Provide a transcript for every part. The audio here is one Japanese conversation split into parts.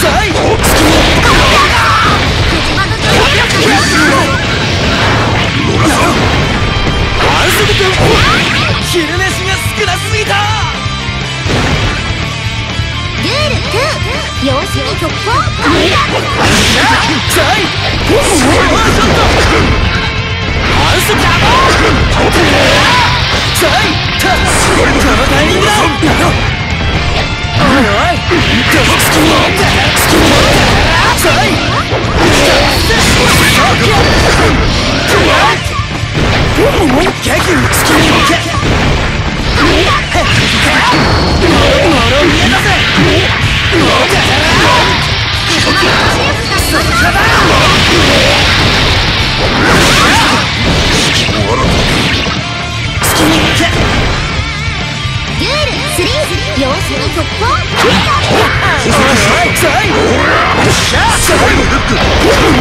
在激打ち切り抜けもろ見えませんもうガタラそっかだ式もあらた突き抜けルール3様子に突破進みなさいさいよっしゃ最後フック。も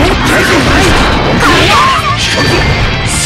う大丈夫ない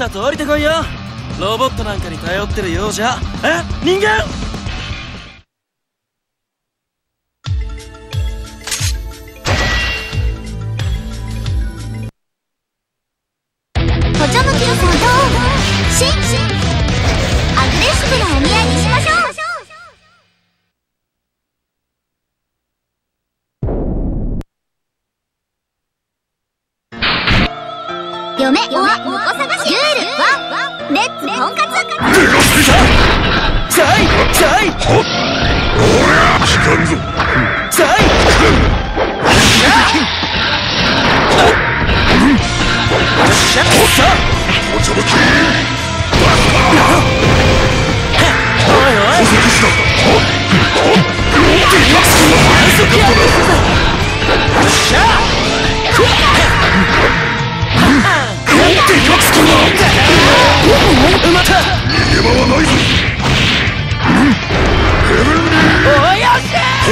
さっと降りてこいよ。ロボットなんかに頼ってるようじゃ。え？人間？ん逃げ場はない。ぞ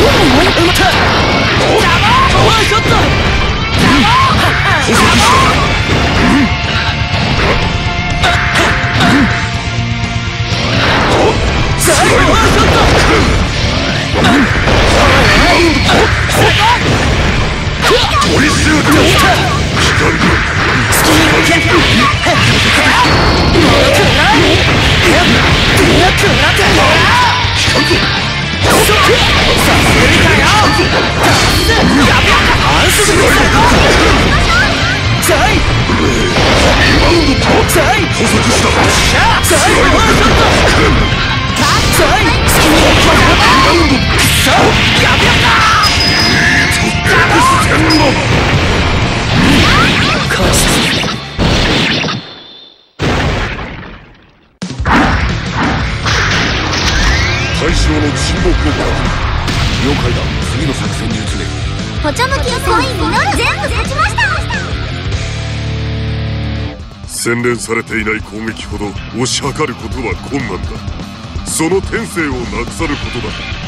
スキー洗練されていない攻撃ほど押し量ることは困難だ。その天性をなくさることだ。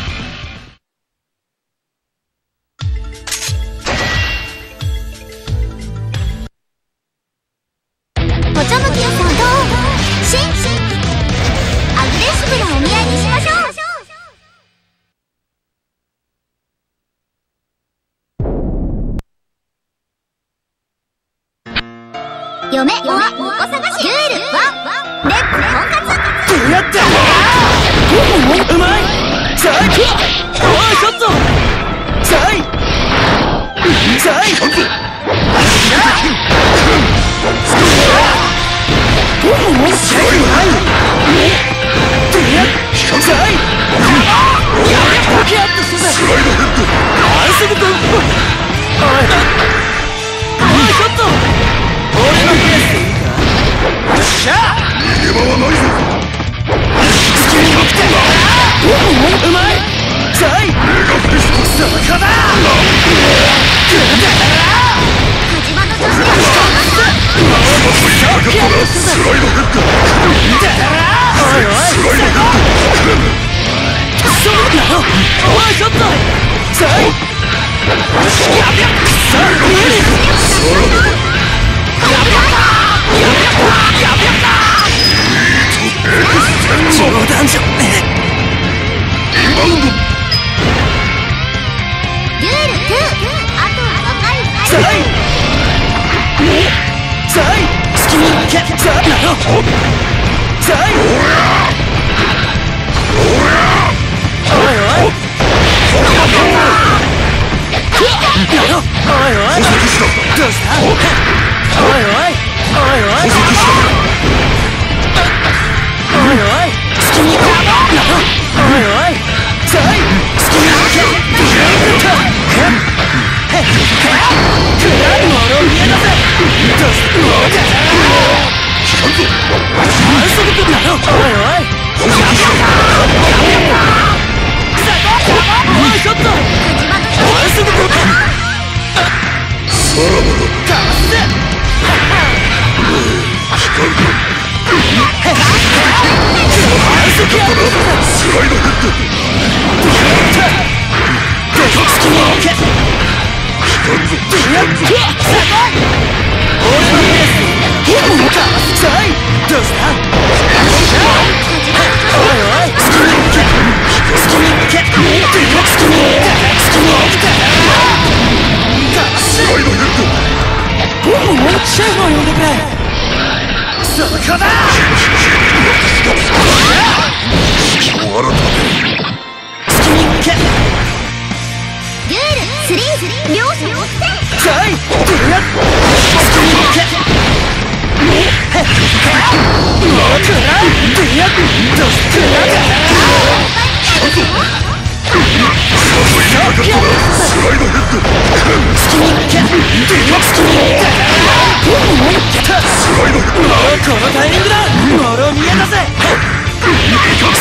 好きに行けさあなろさあおいおいなろおいおいどうしたおいおいおいおいおいおい好きに行けなろおいおいさあ好きに行けへっくらいもの見えなせどうした俺のペース両者を伏せちょいやっ好このタイミングだ。もろ見えたぜ。好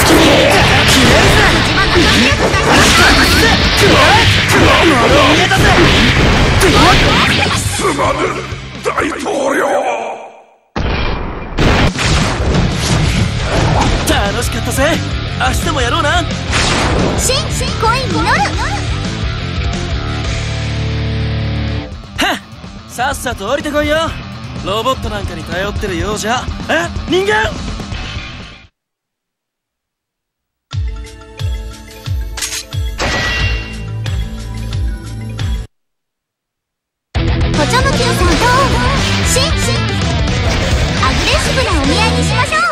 きに行け決めるぜ。自慢の女子でくらもろ見えたぜ。すまぬ大統領楽しかったぜ。明日もやろうなシンコインに乗るはっさっさと降りてこいよロボットなんかに頼ってるようじゃ。え？人間？ポチャ向新アグレッシブなお見合いにしましょう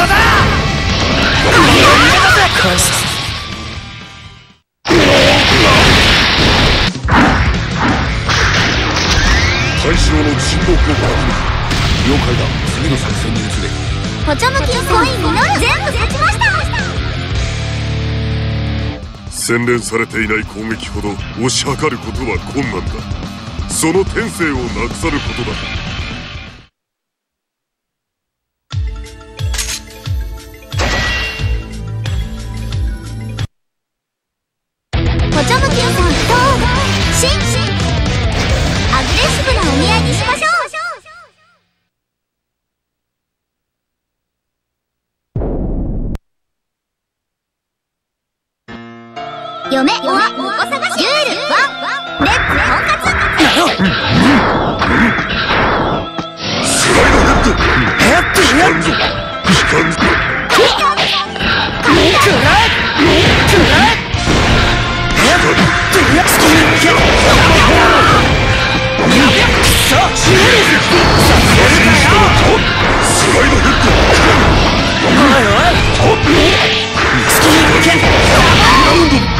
こだ。返す対象の沈黙を確認了解だ。次の作戦に移れポチャムキのコイン実る全部勝ちました洗練されていない攻撃ほど押し量ることは困難だ。その天性をなくさることだ。嫁はお探しルール1レッツ婚活。なろスライドヘッドえってや機関くらえくらええってや好きに行けやべくそ見えるさせるかよスライドヘッおいおい。好きに行けそやべやかドエクステンド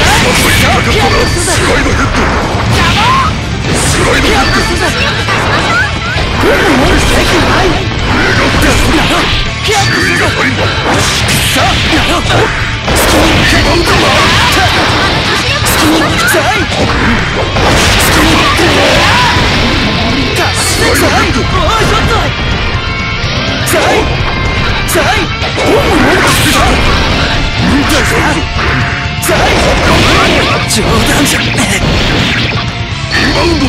冗談じゃねルール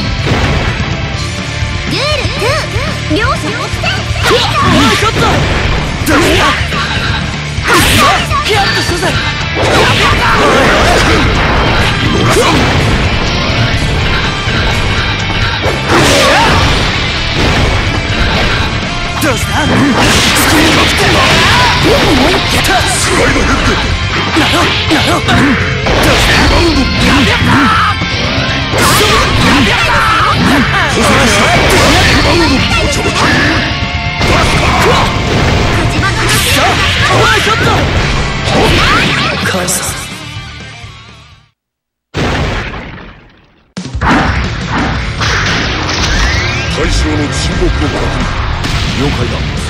2両者得点えおいちょっとどうしたくそヒヤッとしたぜやべえかおいおいどうした好きに来ておおやったスライドヘッなろなろ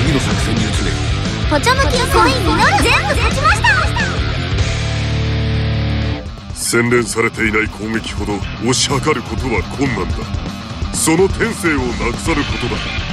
次の作戦に移れ。ポチョムキのコイン全部勝ちました。洗練されていない攻撃ほど押し量ることは困難だ。その天性をなくさることだ。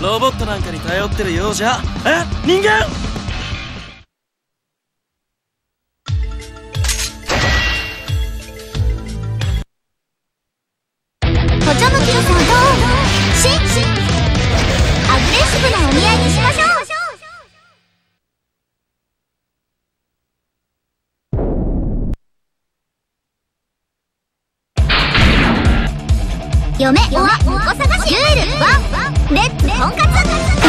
ロボットなんかに頼ってるようじゃ。え？人間？アグレッシブなお合いにしましょう。嫁おはお子探し。ルールン。レッツ婚活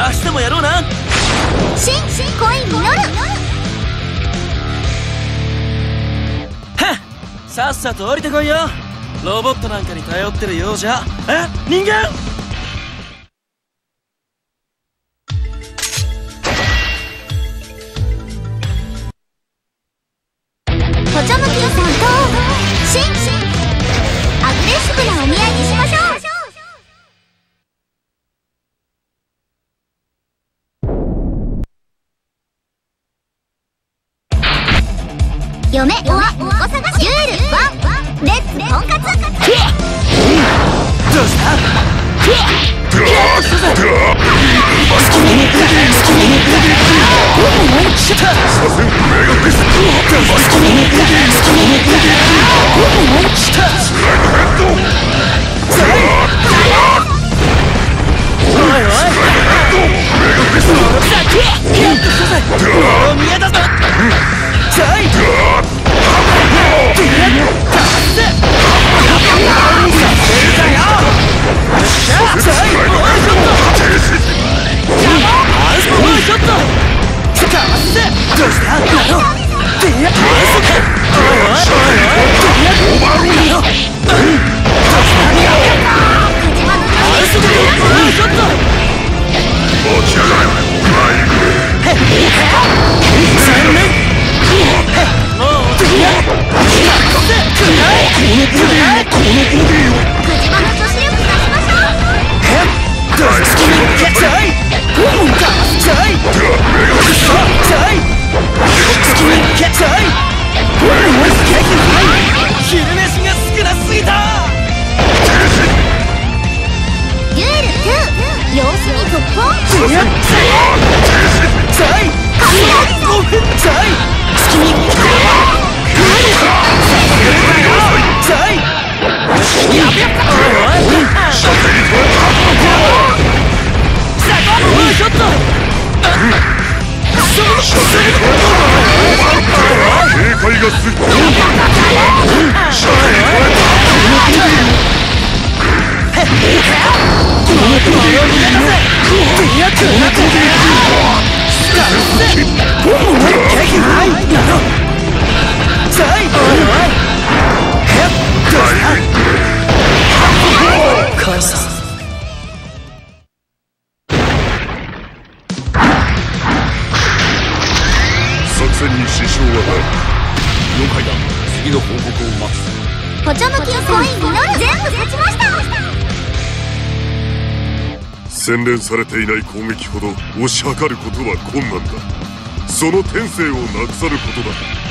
明日もやろうな。新恋実る。はっ。さっさと降りてこいよ。ロボットなんかに頼ってるようじゃ。え？人間？嫁おわ洗練されていない攻撃ほど推し量ることは困難だ。その天性をなくさることだ。